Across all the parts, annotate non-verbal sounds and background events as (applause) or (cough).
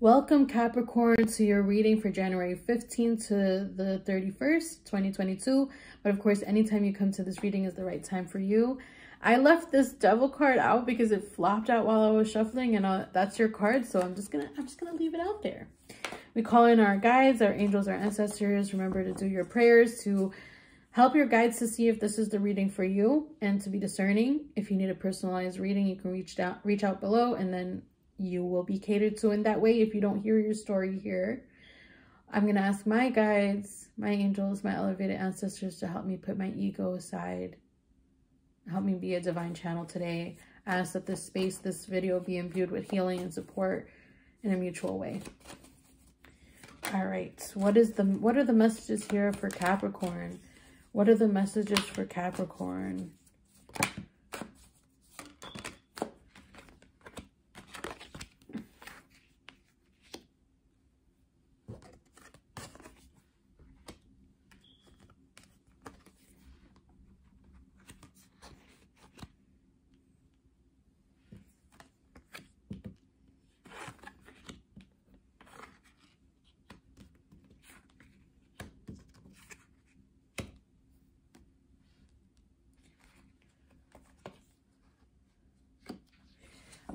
Welcome Capricorn to your reading for January 15th to the 31st, 2022. But of course, anytime you come to this reading is the right time for you. I left this devil card out because it flopped out while I was shuffling and uh, that's your card. So I'm just gonna, I'm just gonna leave it out there. We call in our guides, our angels, our ancestors. Remember to do your prayers to help your guides to see if this is the reading for you and to be discerning. If you need a personalized reading, you can reach out, reach out below and then you will be catered to in that way if you don't hear your story here. I'm going to ask my guides, my angels, my elevated ancestors to help me put my ego aside. Help me be a divine channel today. I ask that this space, this video be imbued with healing and support in a mutual way. All right. What is the what are the messages here for Capricorn? What are the messages for Capricorn?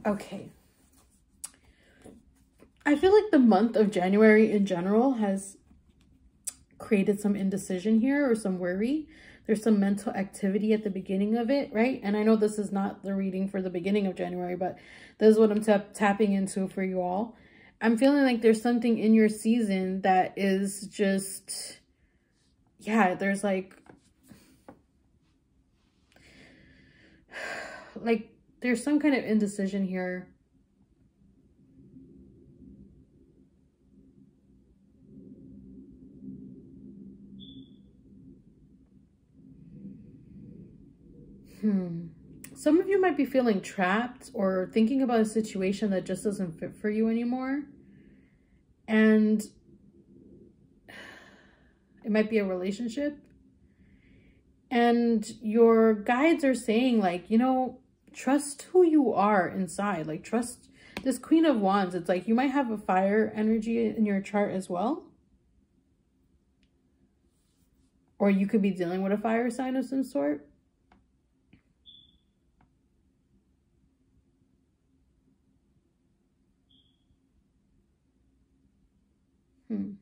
Okay. I feel like the month of January in general has created some indecision here or some worry. There's some mental activity at the beginning of it, right? And I know this is not the reading for the beginning of January, but this is what I'm tap tapping into for you all. I'm feeling like there's something in your season that is just, yeah, there's like, (sighs) like there's some kind of indecision here. Hmm. Some of you might be feeling trapped or thinking about a situation that just doesn't fit for you anymore. And it might be a relationship. And your guides are saying like, you know, trust who you are inside. Like trust this Queen of Wands. It's like you might have a fire energy in your chart as well. Or you could be dealing with a fire sign of some sort. Hmm.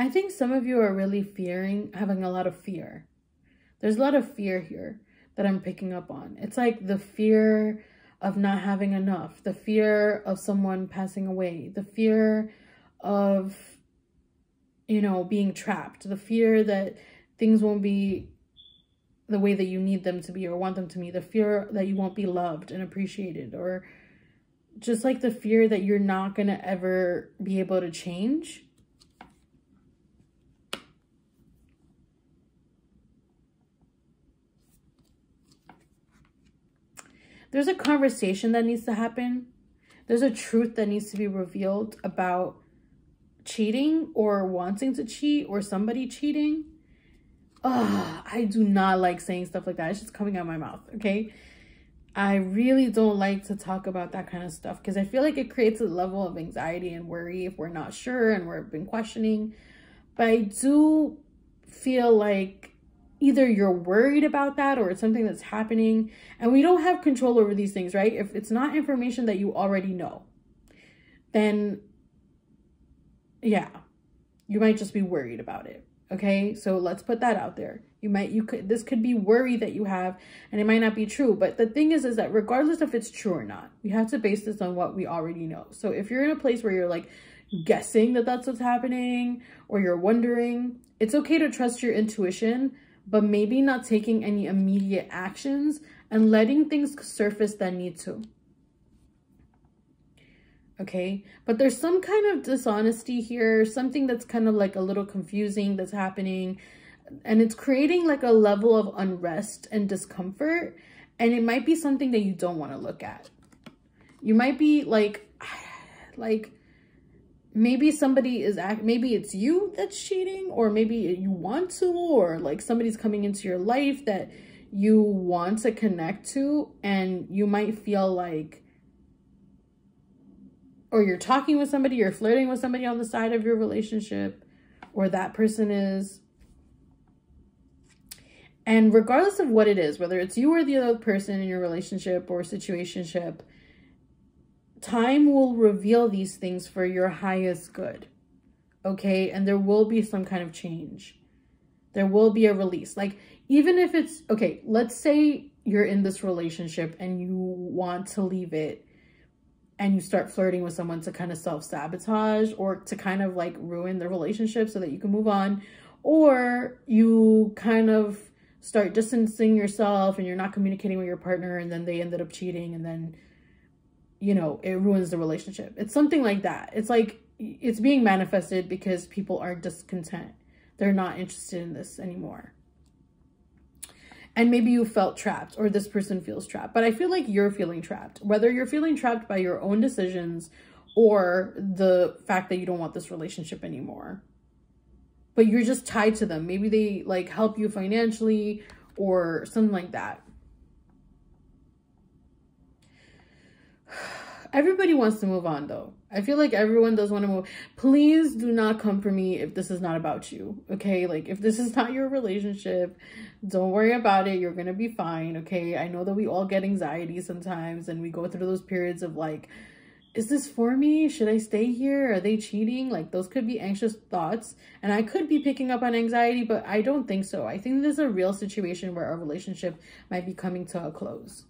I think some of you are really fearing, having a lot of fear. There's a lot of fear here that I'm picking up on. It's like the fear of not having enough, the fear of someone passing away, the fear of, you know, being trapped, the fear that things won't be the way that you need them to be or want them to be, the fear that you won't be loved and appreciated, or just like the fear that you're not going to ever be able to change there's a conversation that needs to happen. There's a truth that needs to be revealed about cheating or wanting to cheat or somebody cheating. Ugh, I do not like saying stuff like that. It's just coming out my mouth, okay? I really don't like to talk about that kind of stuff because I feel like it creates a level of anxiety and worry if we're not sure and we've been questioning. But I do feel like either you're worried about that or it's something that's happening and we don't have control over these things, right? If it's not information that you already know, then yeah, you might just be worried about it. Okay. So let's put that out there. You might, you could, this could be worry that you have and it might not be true. But the thing is, is that regardless if it's true or not, we have to base this on what we already know. So if you're in a place where you're like guessing that that's what's happening or you're wondering, it's okay to trust your intuition but maybe not taking any immediate actions and letting things surface that need to. Okay, but there's some kind of dishonesty here, something that's kind of like a little confusing that's happening, and it's creating like a level of unrest and discomfort, and it might be something that you don't want to look at. You might be like, (sighs) like, maybe somebody is act maybe it's you that's cheating or maybe you want to or like somebody's coming into your life that you want to connect to and you might feel like or you're talking with somebody, you're flirting with somebody on the side of your relationship, or that person is. And regardless of what it is, whether it's you or the other person in your relationship or situationship, time will reveal these things for your highest good. Okay? And there will be some kind of change. There will be a release. Like, even if it's okay, let's say you're in this relationship and you want to leave it and you start flirting with someone to kind of self-sabotage or to kind of like ruin the relationship so that you can move on or you kind of start distancing yourself and you're not communicating with your partner and then they ended up cheating and then you know it ruins the relationship. It's something like that. It's like it's being manifested because people are discontent. They're not interested in this anymore. And maybe you felt trapped or this person feels trapped. But i feel like you're feeling trapped. Whether you're feeling trapped by your own decisions or the fact that you don't want this relationship anymore. But you're just tied to them. Maybe they like help you financially or something like that everybody wants to move on though I feel like everyone does want to move. Please do not come for me if this is not about you. Okay. Like if this is not your relationship, don't worry about it. You're going to be fine. Okay. I know that we all get anxiety sometimes and we go through those periods of like, is this for me? Should I stay here? Are they cheating? Like those could be anxious thoughts. And I could be picking up on anxiety, but I don't think so. I think this is a real situation where our relationship might be coming to a close.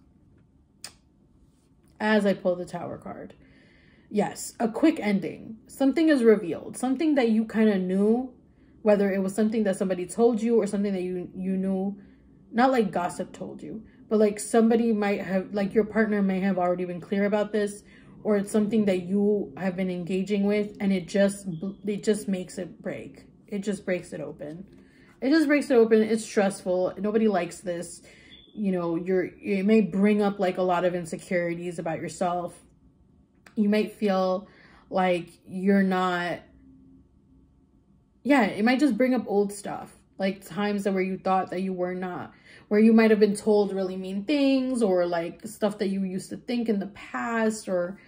As I pull the tower card yes, a quick ending. Something is revealed. Something that you kind of knew, whether it was something that somebody told you or something that you you knew, not like gossip told you, but like somebody might have like your partner may have already been clear about this or it's something that you have been engaging with and it just it just makes it break. It just breaks it open. It just breaks it open. It's stressful. Nobody likes this. You know, you're it may bring up like a lot of insecurities about yourself. You might feel like you're not yeah it might just bring up old stuff like times that where you thought that you were not where you might have been told really mean things or like stuff that you used to think in the past or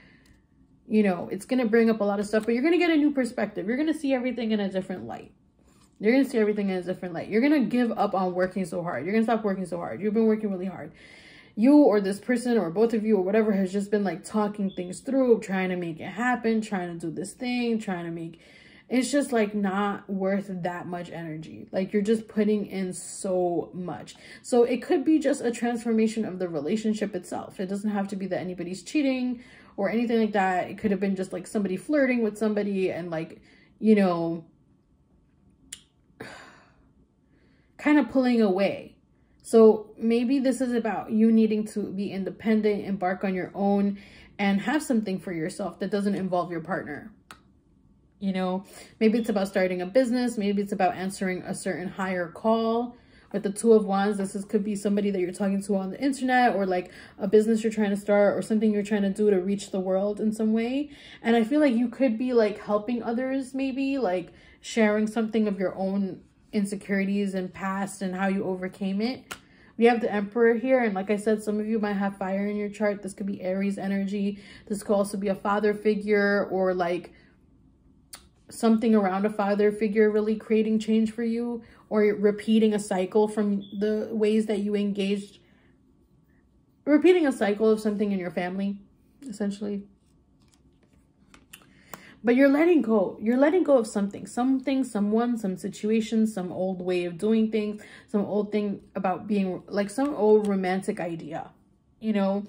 you know it's going to bring up a lot of stuff but you're going to get a new perspective. You're going to see everything in a different light you're going to see everything in a different light you're going to give up on working so hard you're going to stop working so hard you've been working really hard you or this person or both of you or whatever has just been like talking things through, trying to make it happen, trying to do this thing, trying to make it's just like not worth that much energy. Like you're just putting in so much. So it could be just a transformation of the relationship itself. It doesn't have to be that anybody's cheating or anything like that. It could have been just like somebody flirting with somebody and like, you know, kind of pulling away so maybe this is about you needing to be independent, embark on your own, and have something for yourself that doesn't involve your partner. You know, maybe it's about starting a business. Maybe it's about answering a certain higher call. With the two of wands, this is, could be somebody that you're talking to on the internet or like a business you're trying to start or something you're trying to do to reach the world in some way. And I feel like you could be like helping others maybe like sharing something of your own insecurities and past and how you overcame it. We have the Emperor here, and like I said, some of you might have fire in your chart. This could be Aries energy. This could also be a father figure or like something around a father figure really creating change for you or repeating a cycle from the ways that you engaged. Repeating a cycle of something in your family, essentially. But you're letting go. You're letting go of something, something, someone, some situation, some old way of doing things, some old thing about being like some old romantic idea, you know,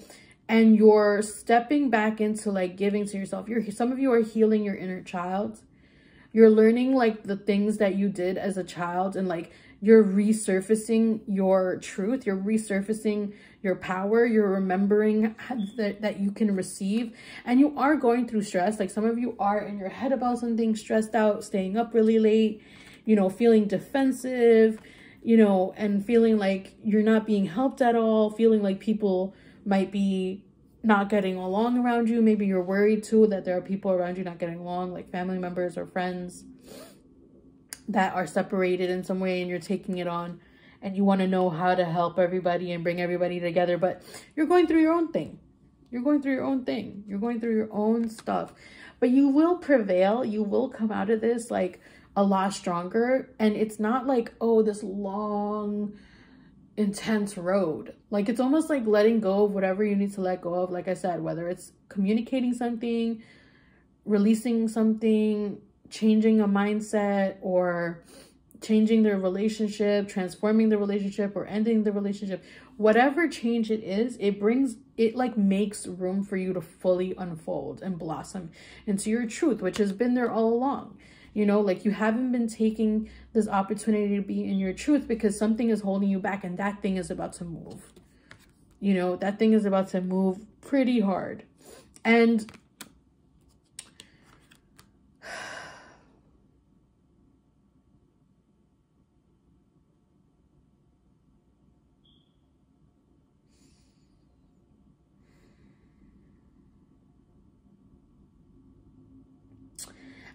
and you're stepping back into like giving to yourself. You're some of you are healing your inner child. You're learning like the things that you did as a child and like you're resurfacing your truth. You're resurfacing your power. You're remembering that, that you can receive. And you are going through stress. Like some of you are in your head about something, stressed out, staying up really late, you know, feeling defensive, you know, and feeling like you're not being helped at all, feeling like people might be not getting along around you. Maybe you're worried too that there are people around you not getting along, like family members or friends that are separated in some way and you're taking it on and you want to know how to help everybody and bring everybody together, but you're going through your own thing. You're going through your own thing. You're going through your own stuff. But you will prevail. You will come out of this like a lot stronger. And it's not like, oh, this long, intense road. Like it's almost like letting go of whatever you need to let go of. Like I said, whether it's communicating something, releasing something, changing a mindset, or changing the relationship, transforming the relationship, or ending the relationship, whatever change it is, it brings, it like makes room for you to fully unfold and blossom into your truth, which has been there all along. You know, like you haven't been taking this opportunity to be in your truth because something is holding you back and that thing is about to move. You know, that thing is about to move pretty hard. And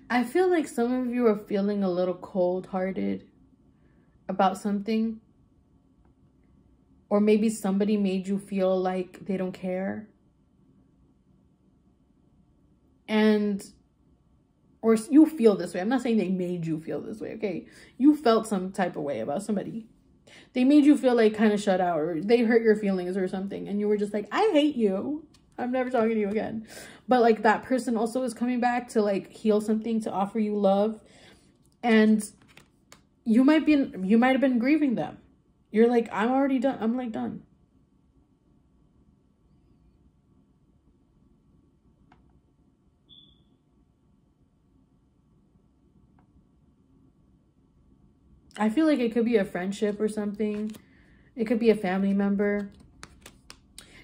I feel like some of you are feeling a little cold hearted about something. Or maybe somebody made you feel like they don't care. And, or you feel this way. I'm not saying they made you feel this way, okay? You felt some type of way about somebody. They made you feel like kind of shut out or they hurt your feelings or something. And you were just like, I hate you. I'm never talking to you again. But like that person also is coming back to like heal something, to offer you love. And you might be, you might have been grieving them. You're like, I'm already done. I'm like done. I feel like it could be a friendship or something. It could be a family member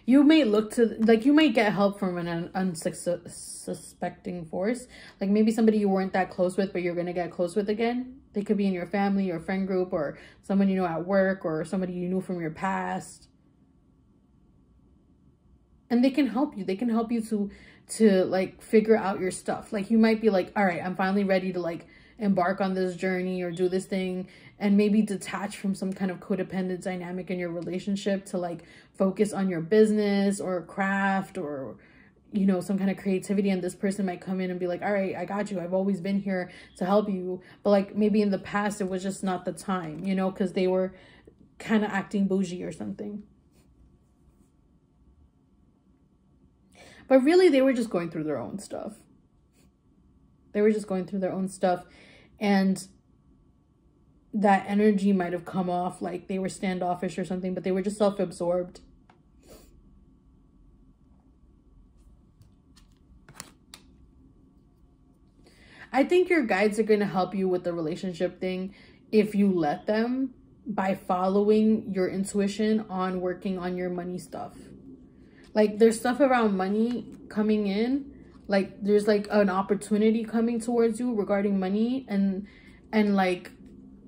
you may look to like you might get help from an unsuspecting force. Like maybe somebody you weren't that close with but you're gonna get close with again. They could be in your family or friend group or someone you know at work or somebody you knew from your past. And they can help you. They can help you to to like figure out your stuff. Like you might be like all right i'm finally ready to like embark on this journey or do this thing and maybe detach from some kind of codependent dynamic in your relationship to like focus on your business or craft or you know some kind of creativity. And this person might come in and be like all right i got you. I've always been here to help you. But like maybe in the past it was just not the time you know because they were kind of acting bougie or something. But really they were just going through their own stuff. They were just going through their own stuff. And that energy might have come off like they were standoffish or something, but they were just self-absorbed. I think your guides are going to help you with the relationship thing if you let them by following your intuition on working on your money stuff. Like there's stuff around money coming in, like there's like an opportunity coming towards you regarding money and and like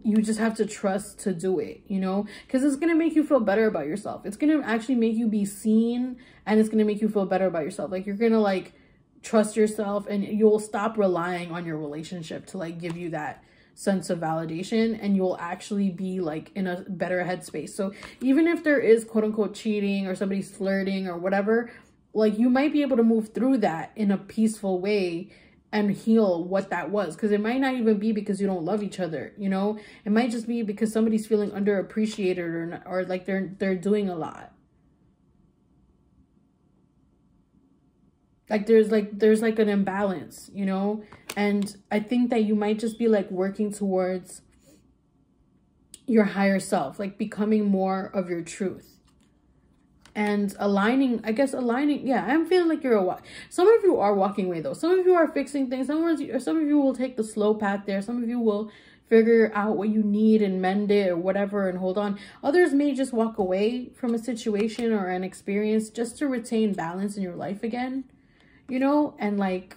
you just have to trust to do it, you know? Because it's going to make you feel better about yourself. It's going to actually make you be seen and it's going to make you feel better about yourself. Like, you're going to, like, trust yourself and you'll stop relying on your relationship to, like, give you that sense of validation and you'll actually be, like, in a better headspace. So, even if there is quote-unquote cheating or somebody's flirting or whatever, like, you might be able to move through that in a peaceful way and heal what that was. Because it might not even be because you don't love each other you know? It might just be because somebody's feeling underappreciated or not, or like they're they're doing a lot. Like there's like there's like an imbalance you know? And i think that you might just be like working towards your higher self like becoming more of your truth and aligning i guess aligning yeah i'm feeling like you're a walk some of you are walking away though. Some of you are fixing things. Some of you some of you will take the slow path there. Some of you will figure out what you need and mend it or whatever and hold on. Others may just walk away from a situation or an experience just to retain balance in your life again you know and like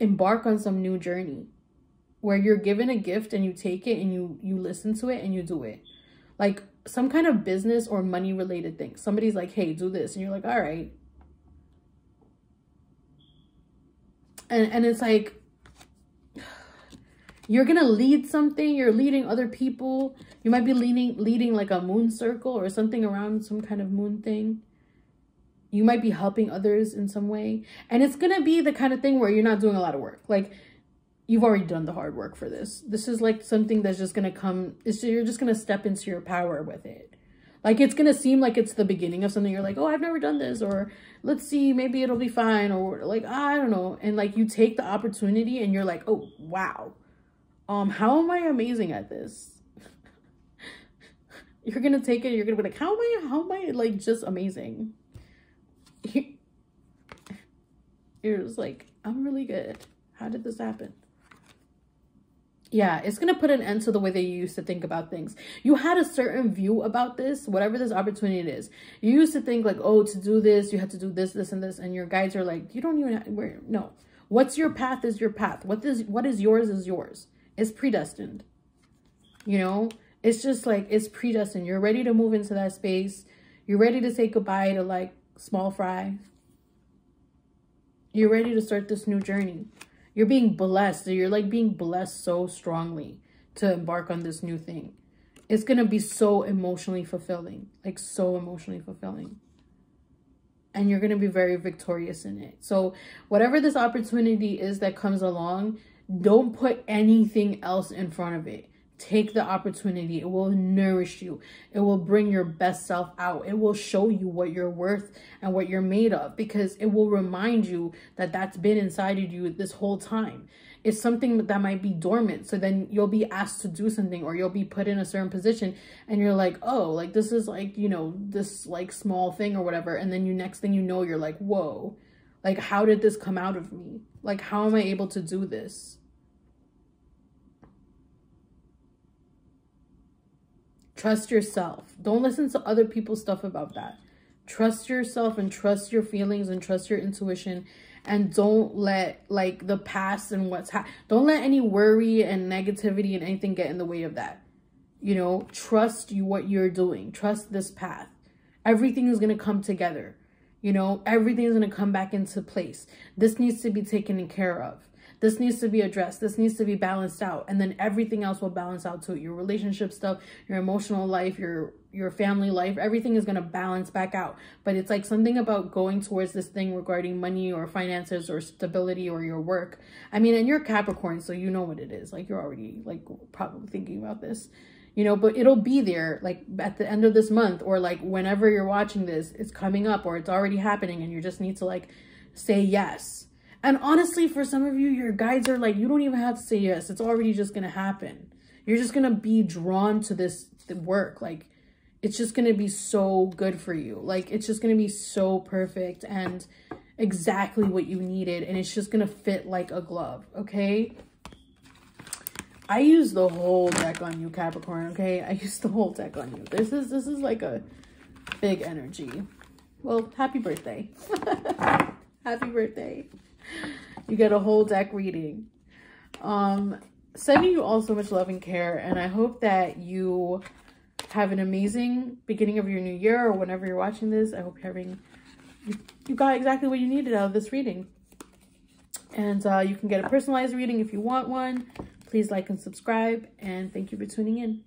embark on some new journey where you're given a gift and you take it and you you listen to it and you do it. Like some kind of business or money related thing. Somebody's like, hey, do this. And you're like, all right. And, and it's like, (sighs) You're going to lead something. You're leading other people. You might be leading, leading like a moon circle or something around some kind of moon thing. You might be helping others in some way. And it's going to be the kind of thing where you're not doing a lot of work. Like you've already done the hard work for this. This is like something that's just going to come. You're just going to step into your power with it. Like it's going to seem like it's the beginning of something. You're like, oh, I've never done this. Or let's see, maybe it'll be fine. Or like, I don't know. And like you take the opportunity and you're like, oh, wow. Um, how am I amazing at this? (laughs) you're going to take it. You're going to be like, how am I, how am I like just amazing? (laughs) You're just like, I'm really good. How did this happen? Yeah, it's going to put an end to the way that you used to think about things. You had a certain view about this, whatever this opportunity is. You used to think like, oh, to do this, you have to do this, this, and this. And your guides are like, you don't even, have, where, no. What's your path is your path. What is, what is yours is yours. It's predestined. You know, it's just like, it's predestined. You're ready to move into that space. You're ready to say goodbye to like small fry. You're ready to start this new journey. You're being blessed. You're like being blessed so strongly to embark on this new thing. It's going to be so emotionally fulfilling, like so emotionally fulfilling. And you're going to be very victorious in it. So whatever this opportunity is that comes along, don't put anything else in front of it. Take the opportunity. It will nourish you. It will bring your best self out. It will show you what you're worth and what you're made of because it will remind you that that's been inside of you this whole time. It's something that might be dormant. So then you'll be asked to do something or you'll be put in a certain position and you're like, oh, like this is like, you know, this like small thing or whatever. And then you next thing you know, you're like, whoa, like how did this come out of me? Like, how am I able to do this? Trust yourself. Don't listen to other people's stuff about that. Trust yourself and trust your feelings and trust your intuition and don't let like the past and what's ha- don't let any worry and negativity and anything get in the way of that. You know, trust you what you're doing. Trust this path. Everything is going to come together. You know, everything is going to come back into place. This needs to be taken care of. This needs to be addressed. This needs to be balanced out. And then everything else will balance out to. Your relationship stuff, your emotional life, your your family life, everything is going to balance back out. But it's like something about going towards this thing regarding money or finances or stability or your work. I mean, and you're Capricorn, so you know what it is. Like you're already like probably thinking about this you know, but it'll be there like at the end of this month or like whenever you're watching this, it's coming up or it's already happening and you just need to like say yes. And honestly, for some of you, your guides are like, you don't even have to say yes. It's already just going to happen. You're just going to be drawn to this work. Like, it's just going to be so good for you. Like, it's just going to be so perfect and exactly what you needed. And it's just going to fit like a glove, okay? I use the whole deck on you, Capricorn, okay? I (laughs) use the whole deck on you. This is, this is like a big energy. Well, happy birthday. (laughs) happy birthday (laughs) you get a whole deck reading. Um, sending you all so much love and care, and I hope that you have an amazing beginning of your new year or whenever you're watching this. I hope you're having, you, got exactly what you needed out of this reading. And uh, you can get a personalized reading if you want one. Please like and subscribe, and thank you for tuning in.